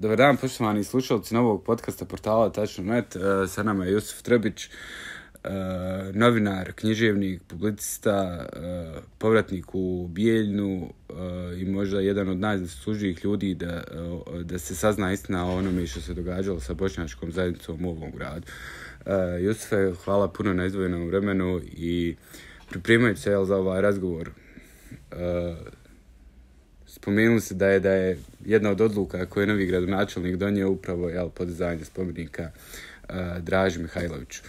dobar dan, poštovani slušalci novog podcasta portala Tačno.net. E, sa nama je Jusuf Trebić, e, novinar, književnik, publicista, e, povratnik u Bijeljnu i možda jedan od najzaslužijih ljudi da, da se sazna istina o onome što se događalo sa bošnjačkom zajednicom u ovom gradu. Jusufe, hvala puno na izdvojenom vremenu i pripremajući se jel, za ovaj razgovor. Spomenuli se da je da je jedna od odluka koje je novi gradonačelnik donio upravo je podizanje spomenika uh, Draži Mihajloviću.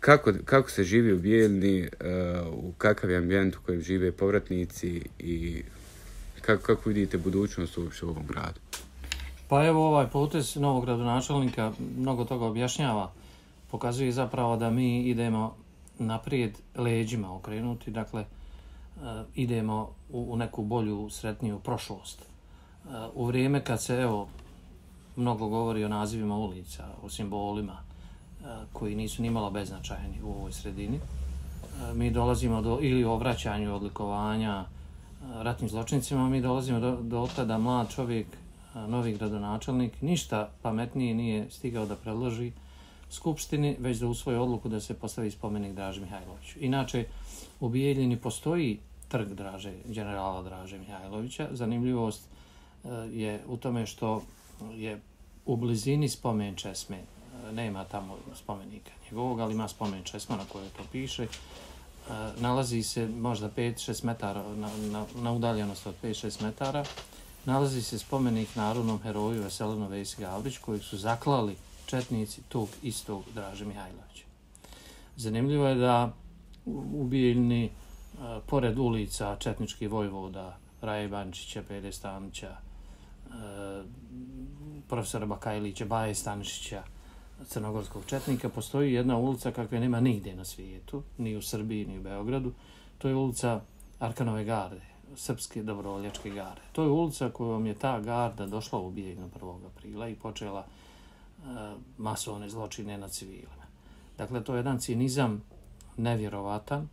Kako, kako se živi u Bijeljni, uh, u kakav je ambijent u kojem žive povratnici i kako, kako vidite budućnost uopšte u ovom gradu? Pa evo ovaj potez novog gradonačelnika mnogo toga objašnjava. Pokazuje zapravo da mi idemo naprijed leđima okrenuti, dakle, uh, Eh, idemo u, u neku bolju, sretniju prošlost. Uh, u vrijeme kad se, evo, mnogo govori o nazivima ulica, o simbolima, uh, koji nisu nimalo beznačajni u ovoj sredini, uh, mi dolazimo do, ili o vraćanju odlikovanja uh, ratnim zločincima, mi dolazimo do, do tada mlad čovjek, uh, novi gradonačelnik, ništa pametnije nije stigao da predloži Skupštini, već da usvoji odluku da se postavi spomenik Draži Mihajloviću. Inače, u Bijeljini postoji trg Draže, generala Draže Mihajlovića. Zanimljivost e, je u tome što je u blizini spomen Česme, e, nema tamo spomenika njegovog, ali ima spomen Česma na kojoj to piše. E, nalazi se možda 5-6 metara, na, na, na udaljenost od 5-6 metara, nalazi se spomenik narodnom heroju Veselinu Vesi Gavrić, kojeg su zaklali četnici tog istog Draže Mihajlovića. Zanimljivo je da u Bijeljni E, pored ulica Četnički vojvoda, Raje Bančića, Pede Stanića, e, profesora Bakajlića, Baje Stanišića, Crnogorskog Četnika, postoji jedna ulica kakve nema nigdje na svijetu, ni u Srbiji, ni u Beogradu. To je ulica Arkanove garde, Srpske dobrovoljačke garde. To je ulica kojom je ta garda došla u Bijeljnu 1. aprila i počela uh, masovne zločine na civilima. Dakle, to je jedan cinizam nevjerovatan,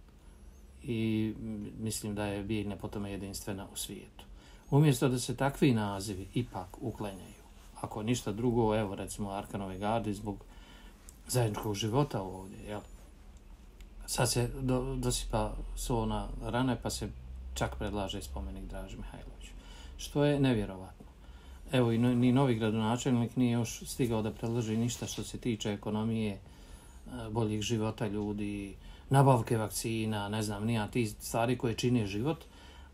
i mislim da je biljna po tome jedinstvena u svijetu. Umjesto da se takvi nazivi ipak uklenjaju, ako ništa drugo, evo recimo Arkanove garde zbog zajedničkog života ovdje, jel? Sad se do, dosipa so na rane, pa se čak predlaže spomenik Draži Mihajloviću, Što je nevjerovatno. Evo, i ni novi gradonačelnik nije još stigao da predloži ništa što se tiče ekonomije, e, boljih života ljudi, nabavke vakcina, ne znam, nija ti stvari koje čine život,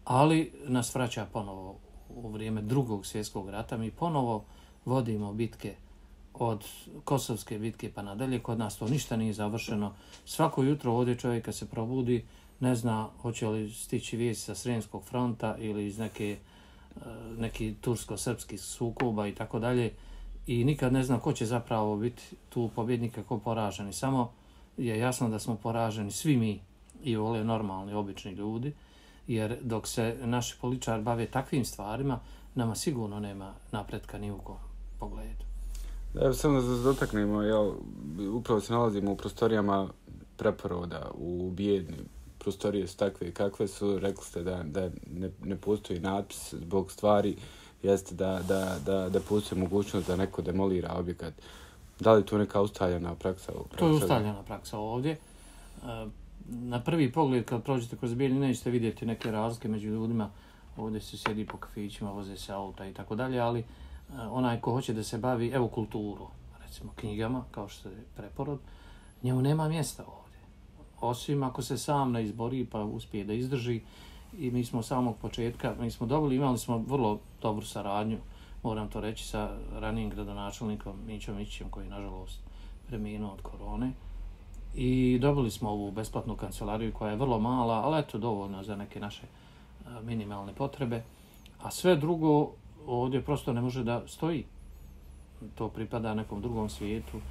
ali nas vraća ponovo u vrijeme drugog svjetskog rata. Mi ponovo vodimo bitke od Kosovske bitke pa nadalje. Kod nas to ništa nije završeno. Svako jutro ovdje čovjeka se probudi, ne zna hoće li stići vijest sa Sremskog fronta ili iz neke, e, neki tursko-srpski sukoba i tako dalje. I nikad ne zna ko će zapravo biti tu pobjednika, ko poraženi. Samo je jasno da smo poraženi svi mi i vole normalni, obični ljudi, jer dok se naši političar bave takvim stvarima, nama sigurno nema napretka ni u kom pogledu. Evo samo da se dotaknemo, jel, upravo se nalazimo u prostorijama preporoda, u bijedni. Prostorije su takve kakve su, rekli ste da, da ne, ne postoji natpis zbog stvari, jeste da, da, da, da postoji mogućnost da neko demolira objekat. Da li to neka ustaljena praksa? praksa? To je ustaljena praksa ovdje. E, na prvi pogled, kad prođete kroz Bijeljni, nećete vidjeti neke razlike među ljudima. Ovdje se sjedi po kafićima, voze se auta i tako dalje, ali e, onaj ko hoće da se bavi, evo, kulturu, recimo knjigama, kao što je preporod, njemu nema mjesta ovdje. Osim ako se sam ne izbori pa uspije da izdrži. I mi smo samog početka, mi smo dobili, imali smo vrlo dobru saradnju moram to reći sa ranijim gradonačelnikom Mićom Mićem koji nažalost preminuo od korone. I dobili smo ovu besplatnu kancelariju koja je vrlo mala, ali eto dovoljno za neke naše e, minimalne potrebe. A sve drugo ovdje prosto ne može da stoji. To pripada nekom drugom svijetu. E,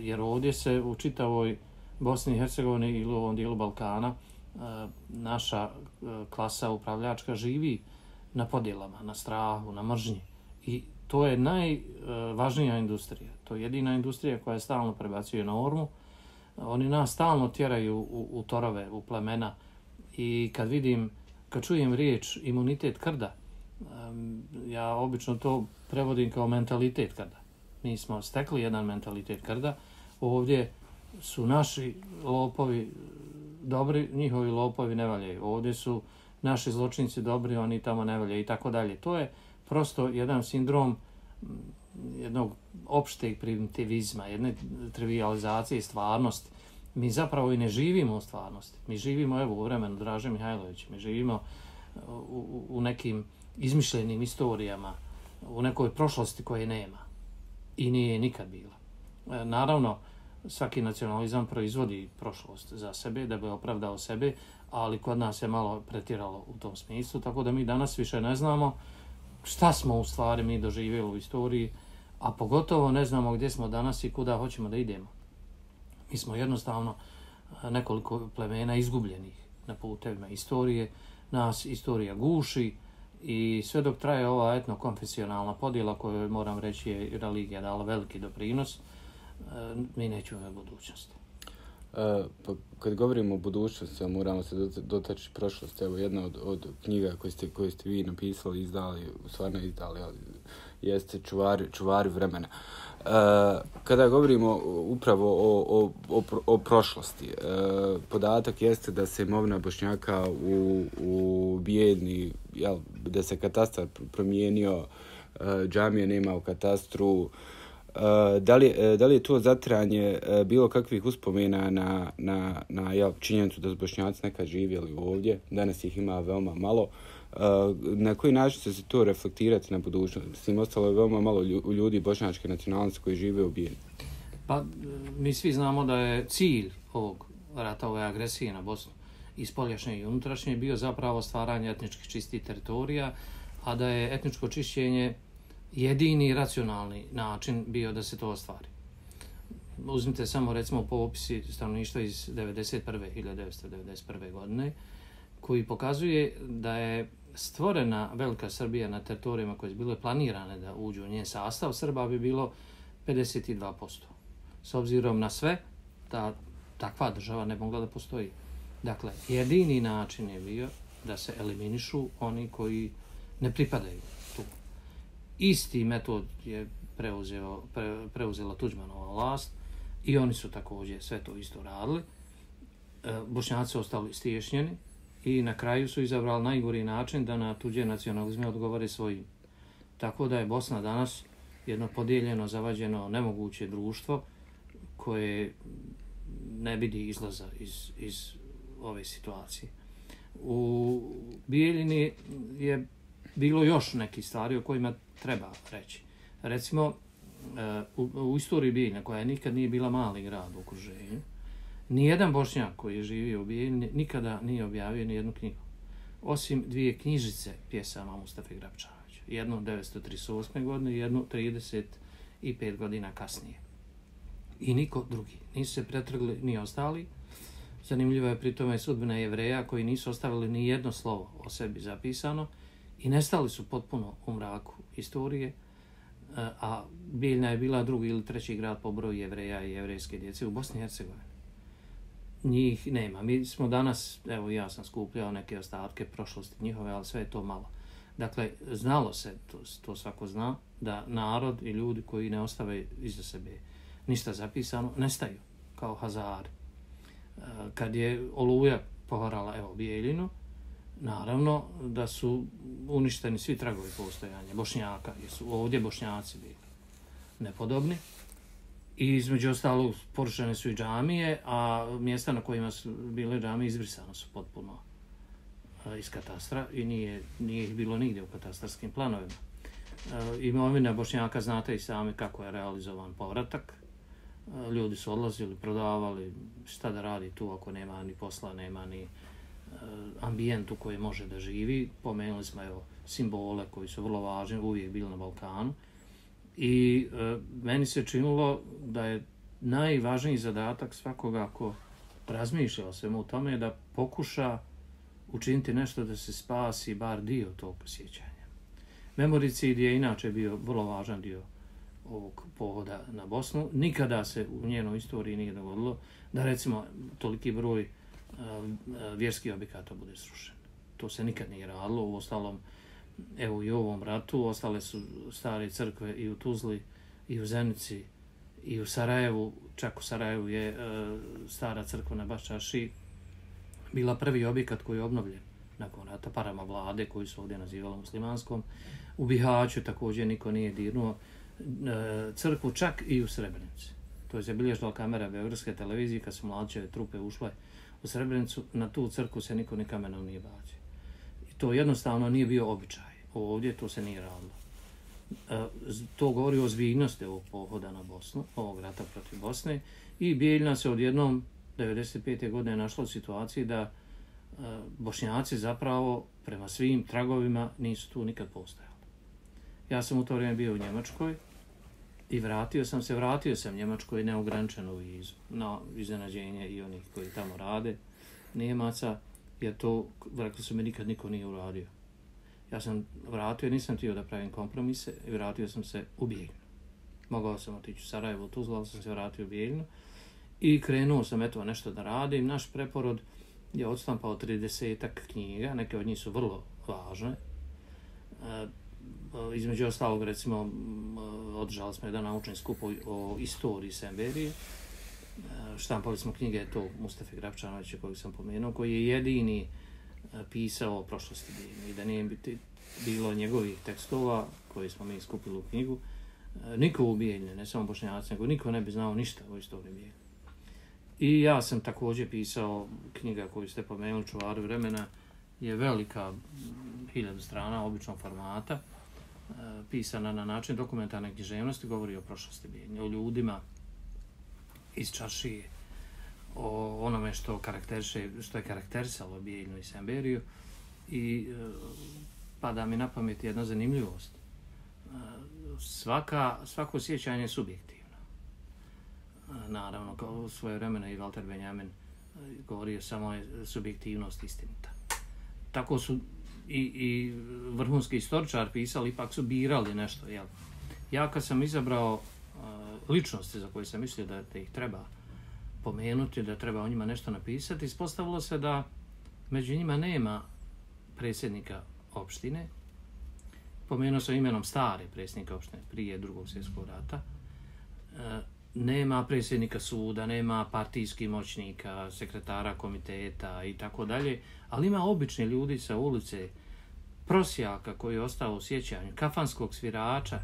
jer ovdje se u čitavoj Bosni i Hercegovini ili u ovom dijelu Balkana e, naša klasa upravljačka živi na podjelama, na strahu, na mržnji. I to je najvažnija industrija. To je jedina industrija koja je stalno prebacuje normu. Oni nas stalno tjeraju u, u torove, u plemena. I kad vidim, kad čujem riječ imunitet krda, Ja obično to prevodim kao mentalitet krda. Mi smo stekli jedan mentalitet krda. Ovdje su naši lopovi dobri, njihovi lopovi ne valjaju. Ovdje su naši zločinci dobri, oni tamo ne valjaju i tako dalje. To je prosto jedan sindrom mm, jednog opšteg primitivizma, jedne trivializacije stvarnosti. Mi zapravo i ne živimo u stvarnosti. Mi živimo, evo, u vremenu Draže Mihajlovića, mi živimo uh, u, u, nekim izmišljenim istorijama, u nekoj prošlosti koje nema. I nije nikad bila. E, naravno, svaki nacionalizam proizvodi prošlost za sebe, da bi opravdao sebe, ali kod nas je malo pretiralo u tom smislu, tako da mi danas više ne znamo šta smo u stvari mi doživjeli u istoriji, a pogotovo ne znamo gdje smo danas i kuda hoćemo da idemo. Mi smo jednostavno eh, nekoliko plemena izgubljenih na putevima istorije, nas istorija guši i sve dok traje ova etnokonfesionalna podjela koju moram reći je religija dala veliki doprinos, eh, mi nećemo u budućnosti. E, pa kad govorimo o budućnosti, a moramo se dotaći prošlosti. Evo jedna od, od knjiga koje ste, koje ste vi napisali, izdali, stvarno izdali, ali jeste čuvari, čuvari vremena. E, kada govorimo upravo o, o, o, o prošlosti, e, podatak jeste da se imovina Bošnjaka u, u Bijedni, jel, da se katastar promijenio, e, džamije nema u katastru, E, Eh, da, li, eh, da li je to zatranje eh, bilo kakvih uspomena na, na, na jel, činjenicu da su Bošnjaci nekad živjeli ovdje, danas ih ima veoma malo, na koji način će se to reflektirati na budućnost? S tim ostalo je veoma malo ljudi bošnjačke nacionalnosti koji žive u Bijeni. Pa, mi svi znamo da je cilj ovog rata, ove agresije na Bosnu i spoljašnje i unutrašnje bio zapravo stvaranje etničkih čistih teritorija, a da je etničko čišćenje jedini racionalni način bio da se to ostvari. Uzmite samo recimo popisi stanovništva iz 91. 1991. godine koji pokazuje da je stvorena Velika Srbija na teritorijama koje su bile planirane da uđu u njen sastav, Srba bi bilo 52%. S obzirom na sve, ta takva država ne mogla da postoji. Dakle, jedini način je bio da se eliminišu oni koji ne pripadaju. Isti metod je preuzeo, pre, preuzela Tuđmanova vlast i oni su također sve to isto radili. E, Bošnjaci su ostali stiješnjeni i na kraju su izabrali najgori način da na tuđe nacionalizme odgovore svojim. Tako da je Bosna danas jedno podijeljeno, zavađeno, nemoguće društvo koje ne vidi izlaza iz, iz ove situacije. U Bijeljini je bilo još neki stvari o kojima treba reći. Recimo, eh, u, u istoriji Bijeljna, koja nikad nije bila mali grad u okruženju, nijedan bošnjak koji je živio u Bijeljni nikada nije objavio ni jednu knjigu. Osim dvije knjižice pjesama Mustafa Grabčanovića. Jednu 938. godine i jednu 35 godina kasnije. I niko drugi. Nisu se pretrgli ni ostali. Zanimljiva je pri tome sudbina jevreja koji nisu ostavili ni jedno slovo o sebi zapisano i nestali su potpuno u mraku historije, e, a Bijeljna je bila drugi ili treći grad po broju jevreja i jevrejske djece u Bosni i Hercegovini. Njih nema. Mi smo danas, evo ja sam skupljao neke ostatke prošlosti njihove, ali sve je to malo. Dakle, znalo se, to, to svako zna, da narod i ljudi koji ne ostave iza sebe ništa zapisano, nestaju kao hazari. E, kad je Oluja poharala, evo, Bijeljinu, naravno da su uništeni svi tragovi postojanja Bošnjaka, jer su ovdje Bošnjaci bili nepodobni. I između ostalog porušene su i džamije, a mjesta na kojima su bile džamije izbrisano su potpuno a, iz katastra i nije, nije ih bilo nigdje u katastarskim planovima. E, imovina Bošnjaka znate i sami kako je realizovan povratak. E, ljudi su odlazili, prodavali, šta da radi tu ako nema ni posla, nema ni Eh, ambijent u kojem može da živi. Pomenuli smo evo, simbole koji su vrlo važni, uvijek bili na Balkanu. I e, meni se činilo da je najvažniji zadatak svakoga ko razmišlja o svemu tome da pokuša učiniti nešto da se spasi bar dio tog posjećanja. Memoricid je inače bio vrlo važan dio ovog pohoda na Bosnu. Nikada se u njenoj istoriji nije dogodilo da recimo toliki broj Eh, uh, objekata bude srušen. To se nikad nije radilo, u ostalom evo i u ovom ratu, ostale su stare crkve i u Tuzli, i u Zenici, i u Sarajevu, čak u Sarajevu je e, stara crkva na Baščaši bila prvi objekat koji je obnovljen nakon rata parama vlade koji su ovdje nazivali muslimanskom. U Bihaću također niko nije dirnuo e, crkvu čak i u Srebrenici. To je zabilježila kamera Beogradske televizije kad su mlađe trupe ušle u Srebrenicu, na tu crku se niko ni kamenom nije bacio. I to jednostavno nije bio običaj. Ovdje to se nije radilo. E, to govori o zbiljnosti ovog pohoda na Bosnu, ovog rata protiv Bosne. I Bijeljna se odjednom 95. godine našla u situaciji da e, Bošnjaci zapravo prema svim tragovima nisu tu nikad postojali. Ja sam u to vrijeme bio u Njemačkoj i vratio sam se, vratio sam Njemačkoj neograničenu vizu na iznenađenje i onih koji tamo rade, Njemaca, jer to, rekli su mi, nikad niko nije uradio. Ja sam vratio, nisam tio da pravim kompromise i vratio sam se u Bijeljnu. Mogao sam otići u Sarajevo, Tuzla, ali sam se vratio u Bijeljnu i krenuo sam eto nešto da radim. Naš preporod je odstampao 30 knjiga, neke od njih su vrlo važne. E, E, između ostalog, recimo, e, održali smo jedan naučni skup o, o istoriji Semberije. E, štampali smo knjige, to Mustafa Grapčanovića kojeg sam pomenuo, koji je jedini pisao o prošlosti Bijeljne. I da nije bilo njegovih tekstova koje smo mi skupili u knjigu, niko u Bijeljne, ne samo Bošnjaci, nego niko ne bi znao ništa o istoriji Bijeljne. I ja sam također pisao knjiga koju ste pomenuli, Čuvar vremena, je velika hiljadu strana, običnog formata, pisana na način dokumentarne književnosti, govori o prošlosti Bijeljne, o ljudima iz Čaršije, o onome što, karakteriše, što je karakterisalo Bijeljnu i Semberiju i e, pada mi na pamet jedna zanimljivost. E, svaka, svako sjećanje je subjektivno e, naravno, kao u svoje vremena i Walter Benjamin e, govorio samo je subjektivnost istinita. Tako su i, i vrhunski istoričar pisali, ipak su birali nešto. Jel? Ja kad sam izabrao uh, ličnosti za koje sam mislio da, da ih treba pomenuti, da treba o njima nešto napisati, ispostavilo se da među njima nema predsjednika opštine. Pomenuo sam imenom stare predsjednika opštine prije drugog svjetskog rata. Uh, nema predsjednika suda, nema partijskih moćnika, sekretara komiteta i tako dalje, ali ima obični ljudi sa ulice, prosjaka koji je ostao u sjećanju, kafanskog svirača,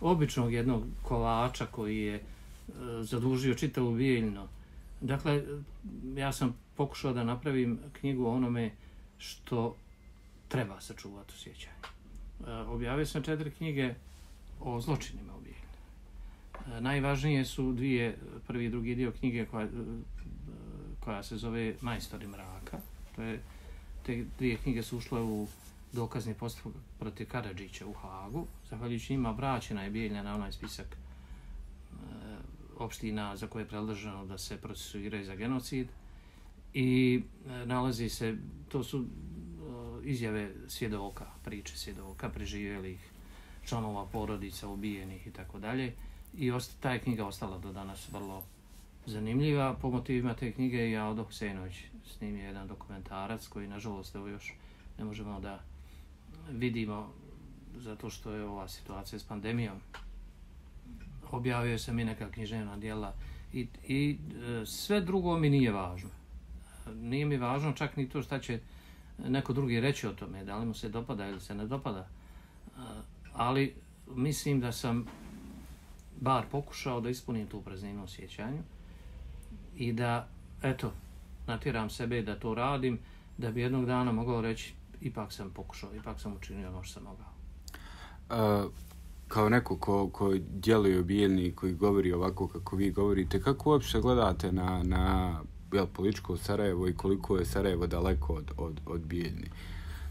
običnog jednog kolača koji je e, zadužio čitavu bijeljno. Dakle, ja sam pokušao da napravim knjigu o onome što treba sačuvati u sjećanju. E, objavio sam četiri knjige o zločinima u E, najvažnije su dvije, prvi i drugi dio knjige koja, e, koja se zove Majstori mraka. To je, te dvije knjige su ušle u dokazni postupak protiv Karadžića u Hagu. Zahvaljujući njima vraćena je bijeljna na onaj spisak e, opština za koje je predloženo da se procesuiraju za genocid. I e, nalazi se, to su e, izjave svjedoka, priče svjedoka, preživjelih članova porodica, ubijenih i tako dalje i osta, ta je knjiga ostala do danas vrlo zanimljiva. Po motivima te knjige je Aldo Husejnović snimio jedan dokumentarac koji nažalost evo još ne možemo da vidimo zato što je ova situacija s pandemijom. Objavio sam i neka književna dijela i, i e, sve drugo mi nije važno. Nije mi važno čak ni to šta će neko drugi reći o tome, da li mu se dopada ili se ne dopada. E, ali mislim da sam bar pokušao da ispunim tu prazninu osjećanju i da, eto, natjeram sebe da to radim, da bi jednog dana mogao reći ipak sam pokušao, ipak sam učinio ono što sam mogao. Uh, kao neko ko, ko djeluje obijeljni, koji govori ovako kako vi govorite, kako uopšte gledate na, na jel, političko Sarajevo i koliko je Sarajevo daleko od, od, od Bijeljni?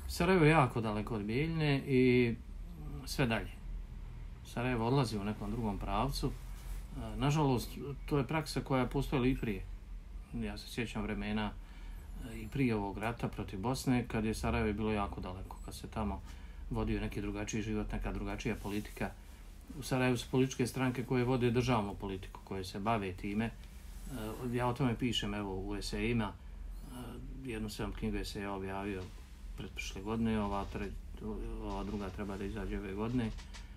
Sarajevo je jako daleko od Bijeljne i sve dalje. Sarajevo odlazi u nekom drugom pravcu. E, nažalost, to je praksa koja je postojala i prije. Ja se sjećam vremena e, i prije ovog rata protiv Bosne, kad je Sarajevo bilo jako daleko, kad se tamo vodio neki drugačiji život, neka drugačija politika. U Sarajevu su političke stranke koje vode državnu politiku, koje se bave time. E, ja o tome pišem evo, u esejima. Jednu sam knjigu eseja objavio pred prošle godine, ova ova druga treba da izađe ove godine. Uh,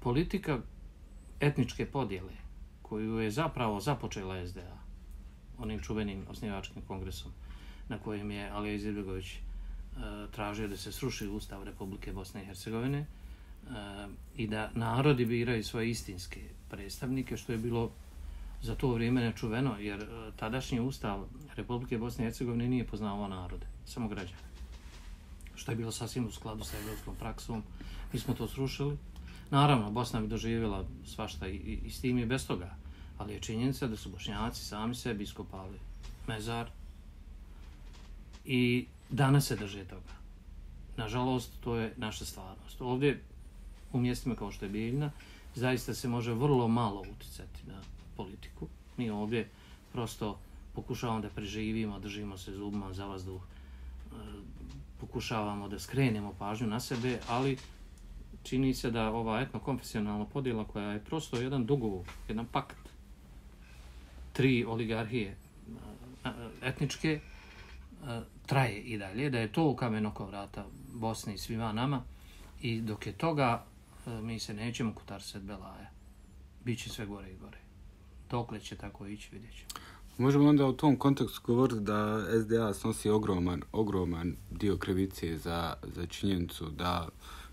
politika etničke podjele koju je zapravo započela SDA onim čuvenim osnivačkim kongresom na kojem je Alija Izetbegović e, tražio da se sruši Ustav Republike Bosne i Hercegovine e, i da narodi biraju svoje istinske predstavnike, što je bilo za to vrijeme nečuveno, jer e, tadašnji Ustav Republike Bosne i Hercegovine nije poznavao narode, samo građane. Što je bilo sasvim u skladu sa evropskom praksom. Mi smo to srušili. Naravno, Bosna bi doživjela svašta i, i, i s tim i bez toga. Ali je činjenica da su bošnjaci sami sebi iskopali mezar i danas se drže toga. Nažalost, to je naša stvarnost. Ovdje, u mjestima kao što je Biljna, zaista se može vrlo malo uticati na politiku. Mi ovdje prosto pokušavamo da preživimo, držimo se zubima za vazduh, e, pokušavamo da skrenemo pažnju na sebe, ali čini se da ova etnokonfesionalna podjela koja je prosto jedan dogovor, jedan pakt, tri oligarhije e, e, etničke, e, traje i dalje, da je to u kamen oko vrata Bosne i svima nama i dok je toga mi se nećemo kutar sed Belaja. Biće sve gore i gore. Dokle će tako ići, vidjet ćemo. Možemo onda u tom kontekstu govoriti da SDA snosi ogroman, ogroman dio krivice za, za činjenicu da,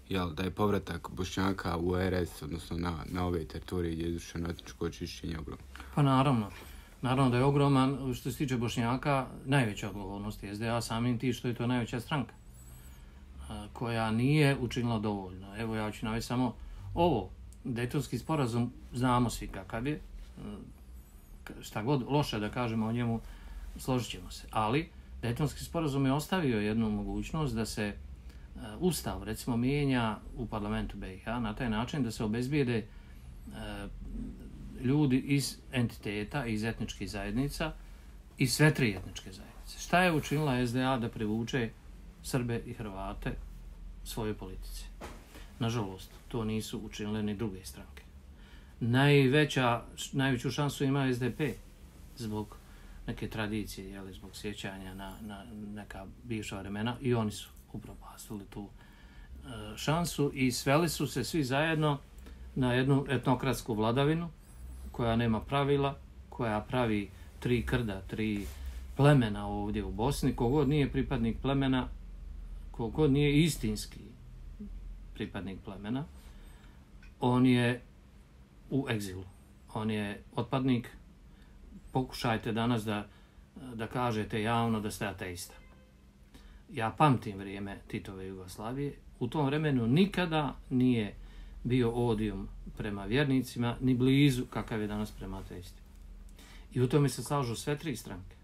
jel, da je povratak Bošnjaka u RS, odnosno na, na ove teritorije gdje je izvršeno etničko očišćenje ogroman. Pa naravno. Naravno da je ogroman, što se tiče Bošnjaka, najveća odgovornost je SDA samim ti što je to najveća stranka koja nije učinila dovoljno. Evo ja ću navesti samo ovo. Dejtonski sporazum znamo svi kakav je. Šta god loše da kažemo o njemu, složit ćemo se. Ali Dejtonski sporazum je ostavio jednu mogućnost da se Uh, ustav, recimo, mijenja u parlamentu BiH na taj način da se obezbijede uh, ljudi iz entiteta, iz etničkih zajednica i sve tri etničke zajednice. Šta je učinila SDA da privuče Srbe i Hrvate svoje politici? Nažalost, to nisu učinile ni druge stranke. Najveća, najveću šansu ima SDP zbog neke tradicije, jeli, zbog sjećanja na, na neka bivša vremena i oni su upropastili tu e, šansu i sveli su se svi zajedno na jednu etnokratsku vladavinu koja nema pravila, koja pravi tri krda, tri plemena ovdje u Bosni. Kogod nije pripadnik plemena, kogod nije istinski pripadnik plemena, on je u egzilu. On je otpadnik. Pokušajte danas da, da kažete javno da ste ateista. Ja pamtim vrijeme Titove Jugoslavije. U tom vremenu nikada nije bio odijum prema vjernicima, ni blizu kakav je danas prema ateistima. I u tome se slažu sve tri stranke.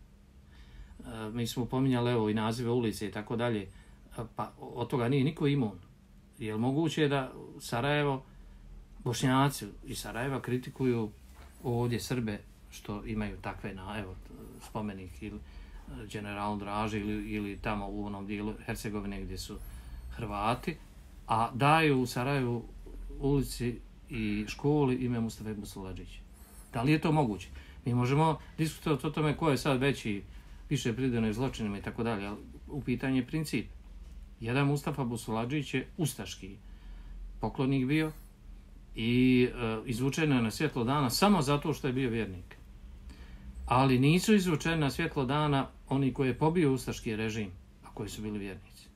E, mi smo pominjali evo i nazive ulice i tako dalje e, pa od toga nije niko imun. Je li moguće da Sarajevo, Bošnjaci i Sarajeva kritikuju ovdje Srbe što imaju takve na, evo, spomenik ili general Draži ili, ili tamo u onom dijelu Hercegovine gdje su Hrvati, a daju u Sarajevu ulici i školi ime Mustafa Musulađić. Da li je to moguće? Mi možemo diskutovati o tome ko je sad veći, više pridano zločinima i tako dalje, ali u pitanje je princip. Jedan Mustafa Busulađić je ustaški poklonik bio i e, izvučen je na svjetlo dana samo zato što je bio vjernik. Ali nisu izvučeni na svjetlo dana oni koji je pobio ustaški režim, a koji su bili vjernici.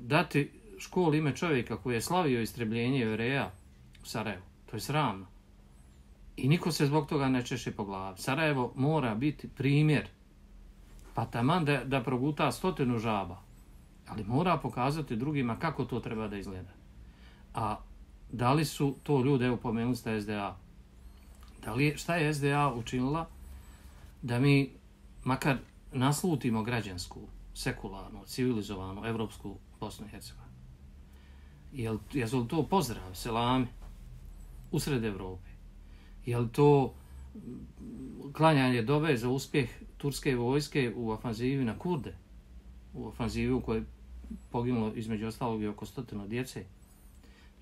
Dati školi ime čovjeka koji je slavio istrebljenje Jevreja u Sarajevu, to je sramno. I niko se zbog toga ne češe po glavi. Sarajevo mora biti primjer, pa taman da, da proguta stotinu žaba, ali mora pokazati drugima kako to treba da izgleda. A da li su to ljude, evo pomenuli ste SDA, da li šta je SDA učinila da mi makar naslutimo građansku, sekularnu, civilizovanu, evropsku Bosnu i Hercegovinu? Jel, li to pozdrav, selami, usred Evrope? Jel to klanjanje dove za uspjeh turske vojske u ofanzivi na Kurde? U ofanzivi u kojoj poginulo između ostalog i oko stotinu djece.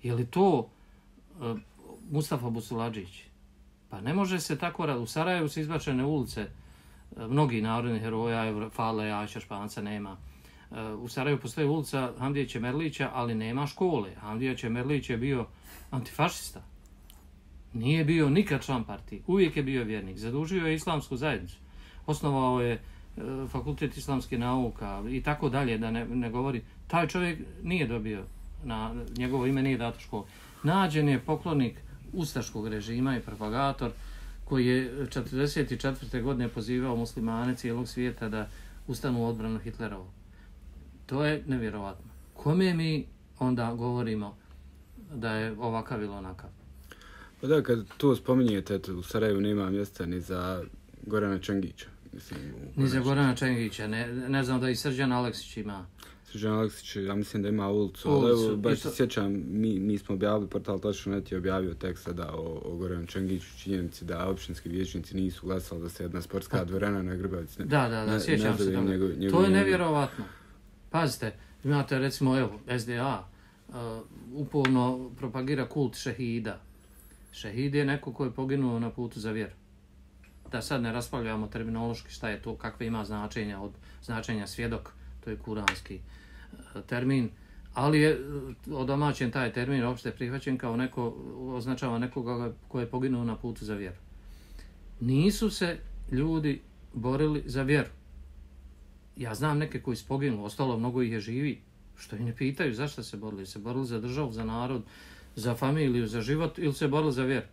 Je li to uh, Mustafa Busulađić? Pa ne može se tako raditi. U Sarajevu su izbačene ulice e, mnogi narodni heroja, Fale, Aša, Španca nema. E, u Sarajevu postoji ulica Hamdija Čemerlića, ali nema škole. Hamdija Čemerlić je bio antifašista. Nije bio nikad član partije. Uvijek je bio vjernik. Zadužio je islamsku zajednicu. Osnovao je e, fakultet islamske nauka i tako dalje, da ne, ne govori. Taj čovjek nije dobio, na njegovo ime nije dato škole. Nađen je poklonik ustaškog režima i propagator koji je 44. godine pozivao muslimane cijelog svijeta da ustanu u odbranu Hitlerovu. To je nevjerovatno. Kome mi onda govorimo da je ovakav ili onakav? Pa da, kad to spominjete, eto, u Sarajevu nema mjesta ni za Gorana Čangića. Mislim, ni za Gorana Čengića, ne, ne znam da i Srđan Aleksić ima. Srđan Aleksić, ja mislim da ima ulicu, ulicu ali evo, baš to... se sjećam, mi, mi smo objavili, portal Tačno Net je objavio tekst sada o, o Goranu Čengiću, činjenici da opštinski vječnici nisu glasali da se jedna sportska pa. dvorana na Grbavici ne, Da, da, da, sjećam se toga. Njegov, njegov, to je nevjerovatno. Pazite, imate recimo, evo, SDA, uh, uporno propagira kult šehida. Šehid je neko ko je poginuo na putu za vjeru. Da sad ne raspravljamo terminološki šta je to, kakve ima značenja od značenja svjedok, to je kuranski e, termin, ali je e, odomaćen taj termin opšte prihvaćen kao neko, označava nekoga ko je poginuo na putu za vjeru. Nisu se ljudi borili za vjeru. Ja znam neke koji su poginuli, ostalo mnogo ih je živi, što i ne pitaju zašto se borili. Se borili za državu, za narod, za familiju, za život ili se borili za vjeru.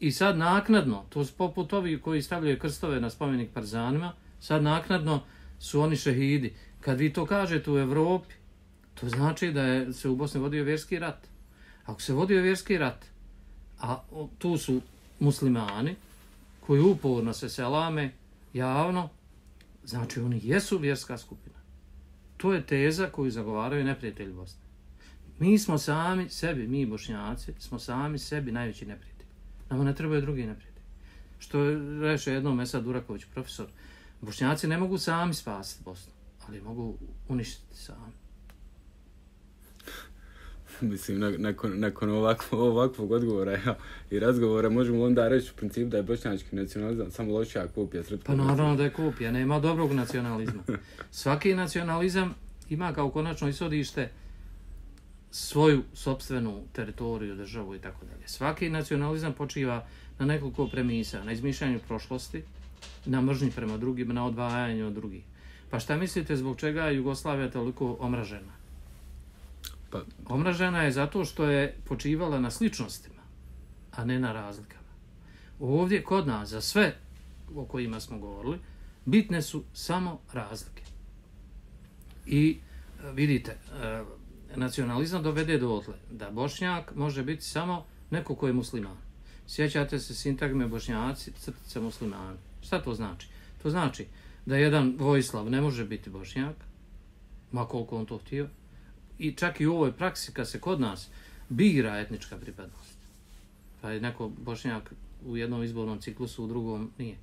I sad naknadno, to su poput ovi koji stavljaju krstove na spomenik parzanima, sad naknadno su oni šehidi. Kad vi to kažete u Evropi, to znači da je se u Bosni vodio vjerski rat. Ako se vodio vjerski rat, a tu su muslimani koji uporno se selame javno, znači oni jesu vjerska skupina. To je teza koju zagovaraju neprijatelji Bosne. Mi smo sami sebi, mi bošnjaci, smo sami sebi najveći neprijatelji. Nama ne trebaju drugi neprijatelji. Što reše jednom Mesad Duraković, profesor, bošnjaci ne mogu sami spasiti Bosnu, ali mogu uništiti sami. Mislim, nakon, nakon ovakvog, ovakvog odgovora ja, i razgovora možemo onda reći u principu da je bošnjački nacionalizam samo lošija kopija srpskog. Pa naravno da je kopija, nema dobrog nacionalizma. Svaki nacionalizam ima kao konačno isodište svoju sobstvenu teritoriju, državu i tako dalje. Svaki nacionalizam počiva na nekoliko premisa, na izmišljanju prošlosti, na mržnji prema drugim, na odvajanju od drugih. Pa šta mislite zbog čega je Jugoslavija toliko omražena? Pa... Omražena je zato što je počivala na sličnostima, a ne na razlikama. Ovdje kod nas, za sve o kojima smo govorili, bitne su samo razlike. I vidite, nacionalizam dovede do otle da bošnjak može biti samo neko ko je musliman. Sjećate se sintagme bošnjaci, crtice muslimani. Šta to znači? To znači da jedan Vojislav ne može biti bošnjak, ma koliko on to htio, i čak i u ovoj praksi kad se kod nas bira etnička pripadnost. Pa je neko bošnjak u jednom izbornom ciklusu, u drugom nije.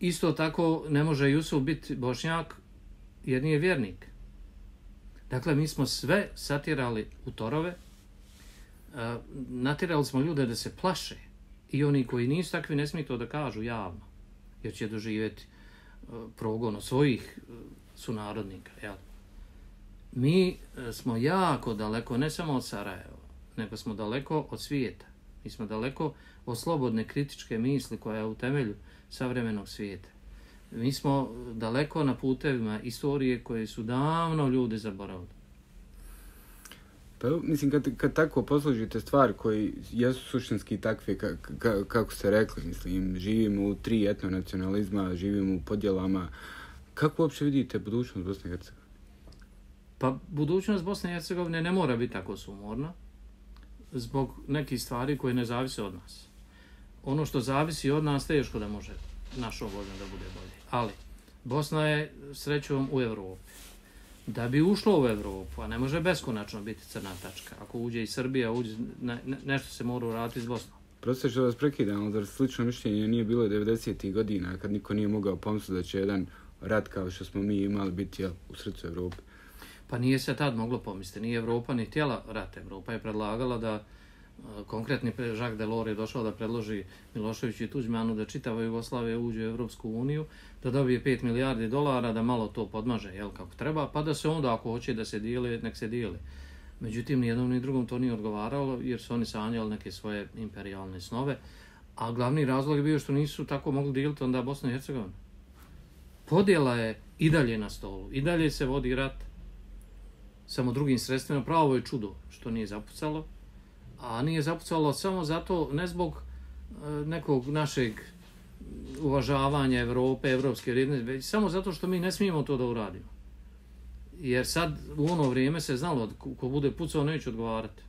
Isto tako ne može Jusuf biti bošnjak jer nije vjernik. Dakle, mi smo sve satirali u torove, e, natirali smo ljude da se plaše i oni koji nisu takvi ne smiju to da kažu javno, jer će doživjeti e, progon od svojih e, sunarodnika. Jel? Mi smo jako daleko, ne samo od Sarajeva, nego smo daleko od svijeta. Mi smo daleko od slobodne kritičke misli koja je u temelju savremenog svijeta mi smo daleko na putevima istorije koje su davno ljudi zaboravili. Pa mislim, kad, kad tako poslužite stvari koji jesu suštinski takve ka, ka, kako ste rekli, mislim, živimo u tri etnonacionalizma, živimo u podjelama, kako uopće vidite budućnost Bosne i Hercegovine? Pa budućnost Bosne i Hercegovine ne mora biti tako sumorna zbog nekih stvari koje ne zavise od nas. Ono što zavisi od nas teško da može našom voljom da bude bolje. Ali, Bosna je srećom u Evropi. Da bi ušlo u Evropu, a ne može beskonačno biti crna tačka, ako uđe i Srbija, uđe, ne, ne, nešto se mora uraditi s Bosnom. Prosto što vas prekidam, ali zar slično mišljenje nije bilo 90. godina, kad niko nije mogao pomisliti da će jedan rat kao što smo mi imali biti jel, u srcu Evrope? Pa nije se tad moglo pomisliti, nije Evropa ni htjela rat. Evropa je predlagala da konkretni pre Jacques Delors je došao da predloži Miloševiću i Tuđmanu da čitava Jugoslavija uđe u Evropsku uniju, da dobije 5 milijardi dolara, da malo to podmaže, jel, kako treba, pa da se onda, ako hoće da se dijeli, nek se dijeli. Međutim, ni jednom ni drugom to nije odgovaralo, jer su oni sanjali neke svoje imperialne snove, a glavni razlog je bio što nisu tako mogli dijeliti onda Bosna i Hercegovina. Podjela je i dalje na stolu, i dalje se vodi rat, samo drugim sredstvima, pravo je čudo što nije zapucalo, a nije zapucalo samo zato, ne zbog e, nekog našeg uvažavanja Evrope, evropske vrijednosti, već samo zato što mi ne smijemo to da uradimo. Jer sad u ono vrijeme se znalo, ko bude pucao, neće odgovarati.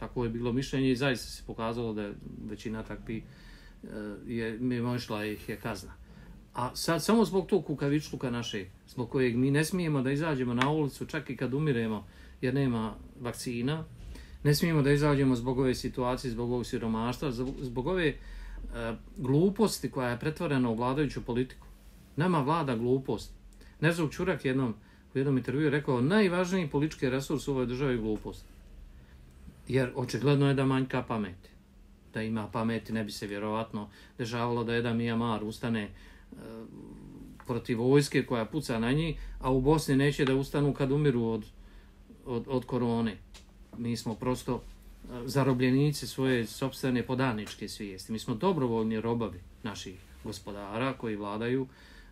Tako je bilo mišljenje i zaista se pokazalo da je većina takvi e, je mimo išla ih je kazna. A sad samo zbog tog kukavičluka naše, zbog kojeg mi ne smijemo da izađemo na ulicu čak i kad umiremo jer nema vakcina, ne smijemo da izađemo zbog ove situacije, zbog ovog siromaštva, zbog ove e, gluposti koja je pretvorena u vladajuću politiku. Nama vlada glupost. Nezog Čurak jednom, u jednom intervju rekao najvažniji politički resurs u ovoj državi je glupost. Jer očigledno je da manjka pameti. Da ima pameti, ne bi se vjerovatno dežavalo da jedan Mijamar ustane e, protiv vojske koja puca na njih, a u Bosni neće da ustanu kad umiru od, od, od korone mi smo prosto e, zarobljenici svoje sobstvene podaničke svijesti. Mi smo dobrovoljni robovi naših gospodara koji vladaju.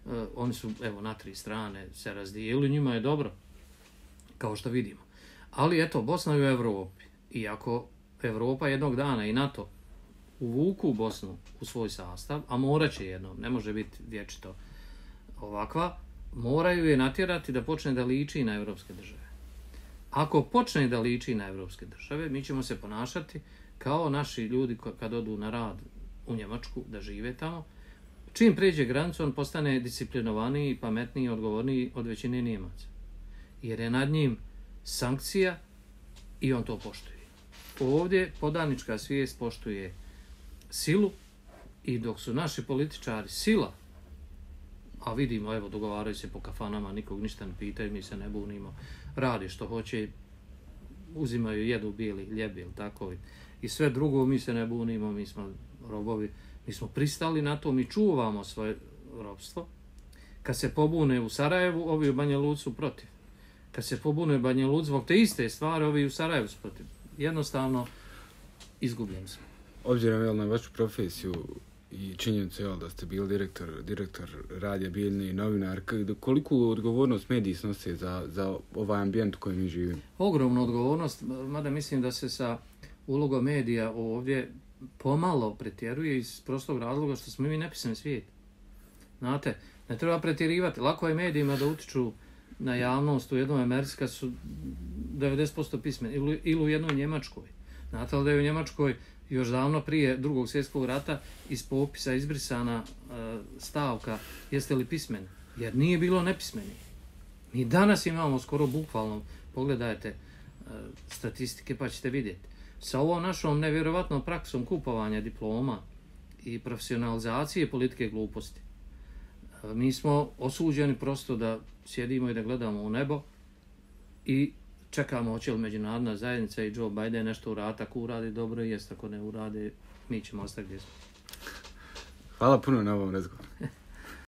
E, oni su, evo, na tri strane se razdijeli, njima je dobro, kao što vidimo. Ali, eto, Bosna je u Evropi. Iako Evropa jednog dana i NATO uvuku Bosnu u svoj sastav, a moraće jednom, ne može biti vječito ovakva, moraju je natjerati da počne da liči na evropske države ako počne da liči na evropske države, mi ćemo se ponašati kao naši ljudi kad odu na rad u Njemačku da žive tamo. Čim pređe granicu, on postane disciplinovaniji, pametniji i odgovorniji od većine Njemaca. Jer je nad njim sankcija i on to poštuje. Ovdje podanička svijest poštuje silu i dok su naši političari sila, a vidimo, evo, dogovaraju se po kafanama, nikog ništa ne pitaju, mi se ne bunimo, radi što hoće, uzimaju, jedu bili, ljebi, ili tako. I sve drugo, mi se ne bunimo, mi smo robovi, mi smo pristali na to, mi čuvamo svoje robstvo. Kad se pobune u Sarajevu, ovi u Banja Lucu protiv. Kad se pobune u Banja Lucu, zbog te iste stvari, ovi u Sarajevu protiv. Jednostavno, izgubljeni smo. Obzirom na vašu profesiju, i činjenica je da ste bili direktor, direktor radija Biljne i novinar, koliko odgovornost mediji snose za, za ovaj ambijent u kojem mi živimo? Ogromnu odgovornost, mada mislim da se sa ulogom medija ovdje pomalo pretjeruje iz prostog razloga što smo mi nepisani svijet. Znate, ne treba pretjerivati. Lako je medijima da utiču na javnost u jednom Americi kad su 90% pismeni ili, ili u jednoj Njemačkoj. Znate li da je u Njemačkoj još davno prije drugog svjetskog rata iz popisa izbrisana e, stavka jeste li pismeni? Jer nije bilo nepismeni. Mi danas imamo skoro bukvalno, pogledajte e, statistike pa ćete vidjeti. Sa ovom našom nevjerovatnom praksom kupovanja diploma i profesionalizacije politike gluposti, e, mi smo osuđeni prosto da sjedimo i da gledamo u nebo i čekamo hoće li međunarodna zajednica i Joe Biden nešto urati, ako uradi dobro, jest ako ne uradi, mi ćemo ostati gdje smo. Hvala puno na ovom razgovoru.